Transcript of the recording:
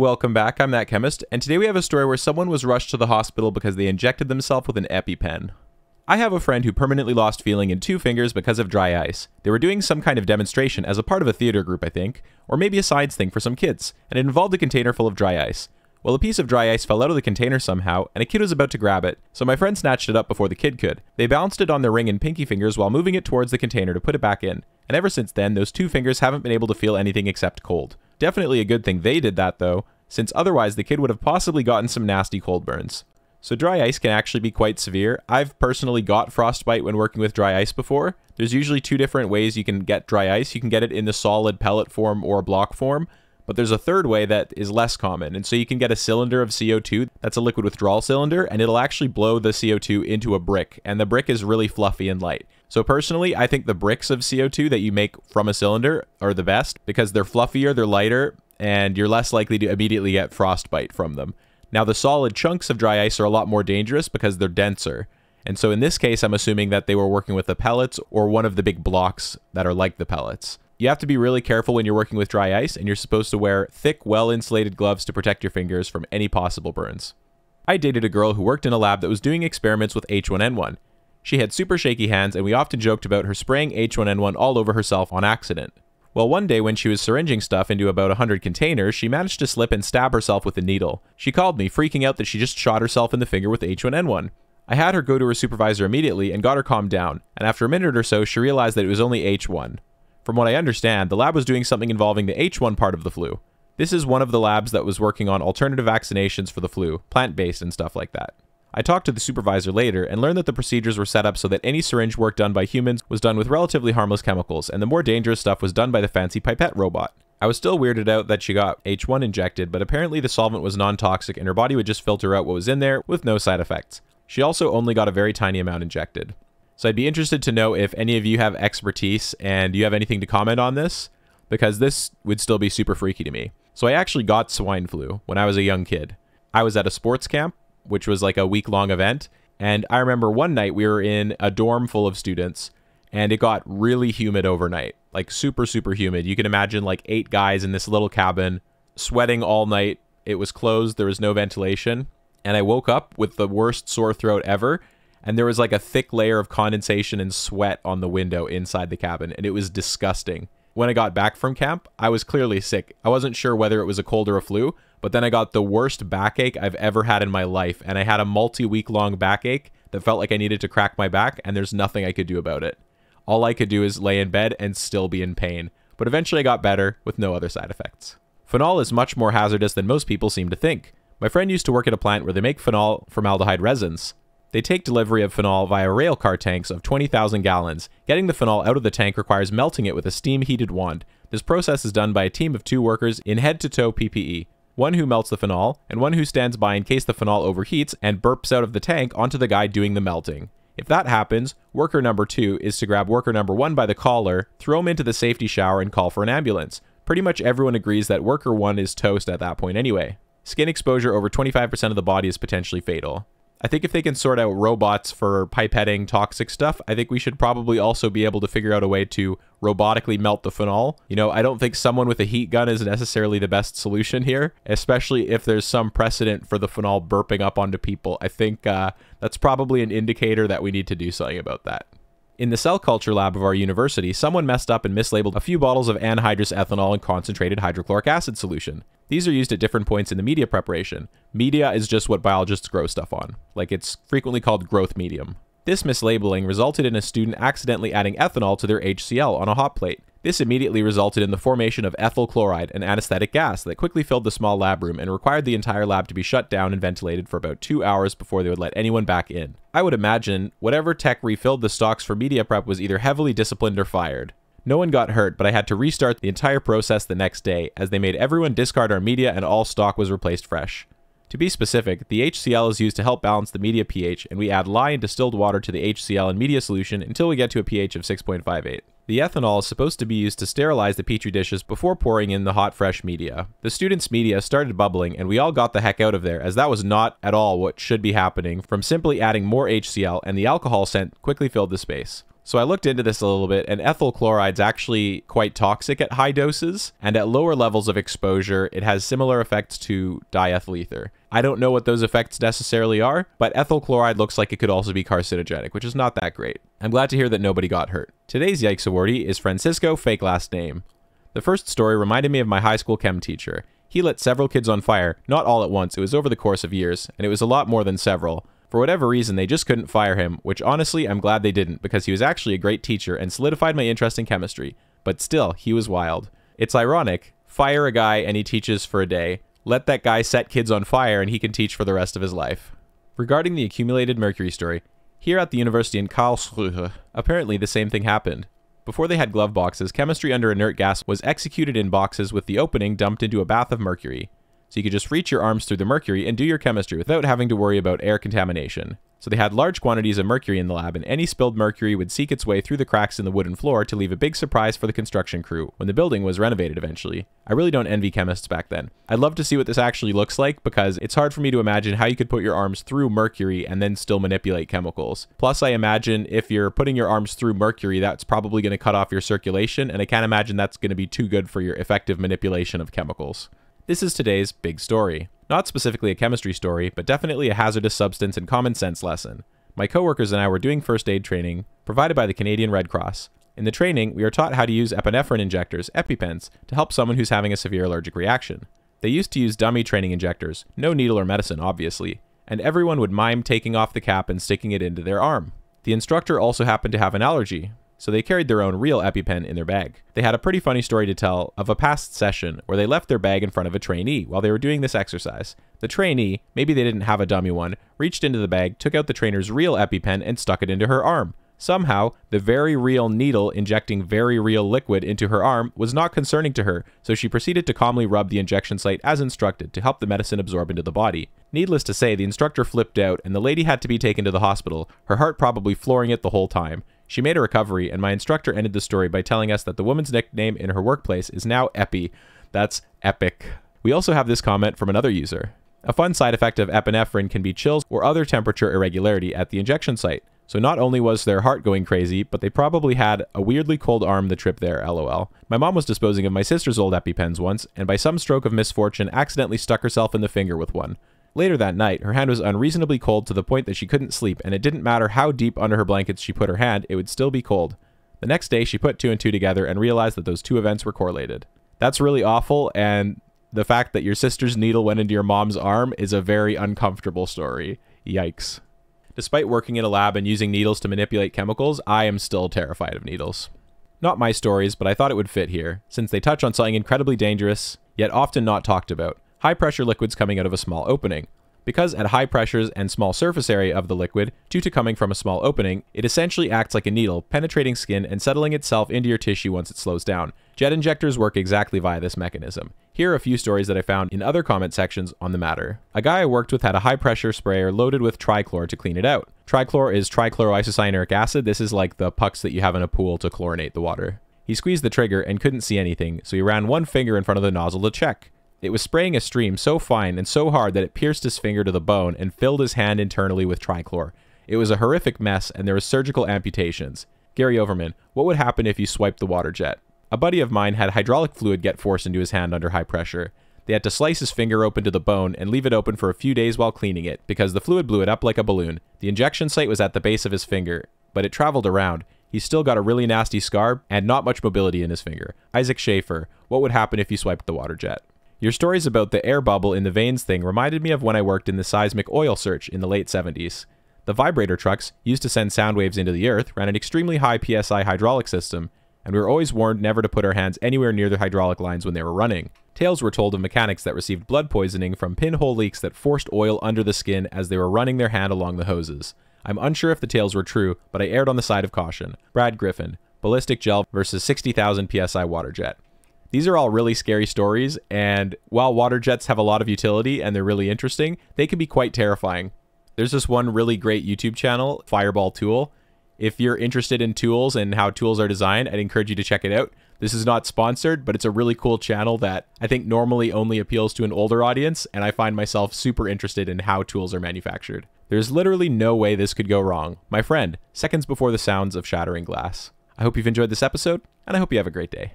Welcome back, I'm that chemist, and today we have a story where someone was rushed to the hospital because they injected themselves with an EpiPen. I have a friend who permanently lost feeling in two fingers because of dry ice. They were doing some kind of demonstration as a part of a theater group, I think, or maybe a science thing for some kids, and it involved a container full of dry ice. Well, a piece of dry ice fell out of the container somehow, and a kid was about to grab it, so my friend snatched it up before the kid could. They balanced it on their ring and pinky fingers while moving it towards the container to put it back in, and ever since then, those two fingers haven't been able to feel anything except cold. Definitely a good thing they did that, though, since otherwise the kid would have possibly gotten some nasty cold burns. So dry ice can actually be quite severe. I've personally got frostbite when working with dry ice before. There's usually two different ways you can get dry ice. You can get it in the solid pellet form or block form, but there's a third way that is less common. And so you can get a cylinder of CO2, that's a liquid withdrawal cylinder, and it'll actually blow the CO2 into a brick, and the brick is really fluffy and light. So personally, I think the bricks of CO2 that you make from a cylinder are the best because they're fluffier, they're lighter, and you're less likely to immediately get frostbite from them. Now, the solid chunks of dry ice are a lot more dangerous because they're denser. And so in this case, I'm assuming that they were working with the pellets or one of the big blocks that are like the pellets. You have to be really careful when you're working with dry ice, and you're supposed to wear thick, well insulated gloves to protect your fingers from any possible burns. I dated a girl who worked in a lab that was doing experiments with H1N1. She had super shaky hands, and we often joked about her spraying H1N1 all over herself on accident. Well, one day when she was syringing stuff into about 100 containers, she managed to slip and stab herself with a needle. She called me, freaking out that she just shot herself in the finger with H1N1. I had her go to her supervisor immediately and got her calmed down, and after a minute or so, she realized that it was only H1. From what I understand, the lab was doing something involving the H1 part of the flu. This is one of the labs that was working on alternative vaccinations for the flu, plant based and stuff like that. I talked to the supervisor later and learned that the procedures were set up so that any syringe work done by humans was done with relatively harmless chemicals, and the more dangerous stuff was done by the fancy pipette robot. I was still weirded out that she got H1 injected, but apparently the solvent was non toxic and her body would just filter out what was in there with no side effects. She also only got a very tiny amount injected. So I'd be interested to know if any of you have expertise and you have anything to comment on this, because this would still be super freaky to me. So I actually got swine flu when I was a young kid. I was at a sports camp which was like a week long event. And I remember one night we were in a dorm full of students and it got really humid overnight, like super, super humid. You can imagine like eight guys in this little cabin sweating all night. It was closed, there was no ventilation. And I woke up with the worst sore throat ever. And there was like a thick layer of condensation and sweat on the window inside the cabin. And it was disgusting. When I got back from camp, I was clearly sick. I wasn't sure whether it was a cold or a flu, but then I got the worst backache I've ever had in my life. And I had a multi week long backache that felt like I needed to crack my back, and there's nothing I could do about it. All I could do is lay in bed and still be in pain. But eventually I got better with no other side effects. Phenol is much more hazardous than most people seem to think. My friend used to work at a plant where they make phenol formaldehyde resins. They take delivery of phenol via railcar tanks of 20,000 gallons. Getting the phenol out of the tank requires melting it with a steam heated wand. This process is done by a team of two workers in head to toe PPE one who melts the phenol, and one who stands by in case the phenol overheats and burps out of the tank onto the guy doing the melting. If that happens, worker number two is to grab worker number one by the collar, throw him into the safety shower, and call for an ambulance. Pretty much everyone agrees that worker one is toast at that point anyway. Skin exposure over 25% of the body is potentially fatal. I think if they can sort out robots for pipetting toxic stuff, I think we should probably also be able to figure out a way to robotically melt the phenol. You know, I don't think someone with a heat gun is necessarily the best solution here, especially if there's some precedent for the phenol burping up onto people. I think uh, that's probably an indicator that we need to do something about that. In the cell culture lab of our university, someone messed up and mislabeled a few bottles of anhydrous ethanol in concentrated hydrochloric acid solution. These are used at different points in the media preparation. Media is just what biologists grow stuff on, like it's frequently called growth medium. This mislabeling resulted in a student accidentally adding ethanol to their HCl on a hot plate. This immediately resulted in the formation of ethyl chloride, an anesthetic gas that quickly filled the small lab room and required the entire lab to be shut down and ventilated for about two hours before they would let anyone back in. I would imagine whatever tech refilled the stocks for media prep was either heavily disciplined or fired. No one got hurt, but I had to restart the entire process the next day, as they made everyone discard our media and all stock was replaced fresh. To be specific, the HCl is used to help balance the media pH, and we add lye and distilled water to the HCl and media solution until we get to a pH of 6.58. The ethanol is supposed to be used to sterilize the petri dishes before pouring in the hot, fresh media. The students' media started bubbling, and we all got the heck out of there, as that was not at all what should be happening from simply adding more HCl, and the alcohol scent quickly filled the space. So I looked into this a little bit, and ethyl chloride's actually quite toxic at high doses, and at lower levels of exposure, it has similar effects to diethyl ether. I don't know what those effects necessarily are, but ethyl chloride looks like it could also be carcinogenic, which is not that great. I'm glad to hear that nobody got hurt. Today's Yikes awardee is Francisco Fake Last Name. The first story reminded me of my high school chem teacher. He lit several kids on fire, not all at once, it was over the course of years, and it was a lot more than several. For whatever reason, they just couldn't fire him, which honestly, I'm glad they didn't, because he was actually a great teacher and solidified my interest in chemistry. But still, he was wild. It's ironic. Fire a guy and he teaches for a day. Let that guy set kids on fire and he can teach for the rest of his life. Regarding the accumulated mercury story, here at the university in Karlsruhe, apparently the same thing happened. Before they had glove boxes, chemistry under inert gas was executed in boxes with the opening dumped into a bath of mercury so you could just reach your arms through the mercury and do your chemistry without having to worry about air contamination. So they had large quantities of mercury in the lab, and any spilled mercury would seek its way through the cracks in the wooden floor to leave a big surprise for the construction crew when the building was renovated eventually. I really don't envy chemists back then. I'd love to see what this actually looks like because it's hard for me to imagine how you could put your arms through mercury and then still manipulate chemicals. Plus, I imagine if you're putting your arms through mercury, that's probably going to cut off your circulation, and I can't imagine that's going to be too good for your effective manipulation of chemicals. This is today's big story. Not specifically a chemistry story, but definitely a hazardous substance and common sense lesson. My coworkers and I were doing first aid training provided by the Canadian Red Cross. In the training, we are taught how to use epinephrine injectors, EpiPens, to help someone who's having a severe allergic reaction. They used to use dummy training injectors, no needle or medicine, obviously, and everyone would mime taking off the cap and sticking it into their arm. The instructor also happened to have an allergy, so they carried their own real EpiPen in their bag. They had a pretty funny story to tell of a past session where they left their bag in front of a trainee while they were doing this exercise. The trainee, maybe they didn't have a dummy one, reached into the bag, took out the trainer's real EpiPen, and stuck it into her arm. Somehow, the very real needle injecting very real liquid into her arm was not concerning to her, so she proceeded to calmly rub the injection site as instructed to help the medicine absorb into the body. Needless to say, the instructor flipped out and the lady had to be taken to the hospital, her heart probably flooring it the whole time. She made a recovery, and my instructor ended the story by telling us that the woman's nickname in her workplace is now Epi. That's epic. We also have this comment from another user. A fun side effect of epinephrine can be chills or other temperature irregularity at the injection site. So not only was their heart going crazy, but they probably had a weirdly cold arm the trip there, lol. My mom was disposing of my sister's old EpiPens once, and by some stroke of misfortune accidentally stuck herself in the finger with one. Later that night, her hand was unreasonably cold to the point that she couldn't sleep, and it didn't matter how deep under her blankets she put her hand, it would still be cold. The next day, she put two and two together and realized that those two events were correlated. That's really awful, and the fact that your sister's needle went into your mom's arm is a very uncomfortable story. Yikes. Despite working in a lab and using needles to manipulate chemicals, I am still terrified of needles. Not my stories, but I thought it would fit here, since they touch on something incredibly dangerous, yet often not talked about high pressure liquids coming out of a small opening. Because at high pressures and small surface area of the liquid, due to coming from a small opening, it essentially acts like a needle, penetrating skin and settling itself into your tissue once it slows down. Jet injectors work exactly via this mechanism. Here are a few stories that I found in other comment sections on the matter. A guy I worked with had a high pressure sprayer loaded with trichlor to clean it out. Trichlor is trichloroisocyanuric acid. This is like the pucks that you have in a pool to chlorinate the water. He squeezed the trigger and couldn't see anything, so he ran one finger in front of the nozzle to check. It was spraying a stream so fine and so hard that it pierced his finger to the bone and filled his hand internally with trichlor. It was a horrific mess, and there were surgical amputations. Gary Overman, what would happen if you swiped the water jet? A buddy of mine had hydraulic fluid get forced into his hand under high pressure. They had to slice his finger open to the bone and leave it open for a few days while cleaning it, because the fluid blew it up like a balloon. The injection site was at the base of his finger, but it traveled around. He still got a really nasty scar and not much mobility in his finger. Isaac Schaefer, what would happen if you swiped the water jet? Your stories about the air bubble in the veins thing reminded me of when I worked in the seismic oil search in the late 70s. The vibrator trucks, used to send sound waves into the earth, ran an extremely high PSI hydraulic system, and we were always warned never to put our hands anywhere near the hydraulic lines when they were running. Tales were told of mechanics that received blood poisoning from pinhole leaks that forced oil under the skin as they were running their hand along the hoses. I'm unsure if the tales were true, but I erred on the side of caution. Brad Griffin, ballistic gel versus 60,000 psi water jet. These are all really scary stories, and while water jets have a lot of utility and they're really interesting, they can be quite terrifying. There's this one really great YouTube channel, Fireball Tool. If you're interested in tools and how tools are designed, I'd encourage you to check it out. This is not sponsored, but it's a really cool channel that I think normally only appeals to an older audience, and I find myself super interested in how tools are manufactured. There's literally no way this could go wrong. My friend, seconds before the sounds of shattering glass. I hope you've enjoyed this episode, and I hope you have a great day.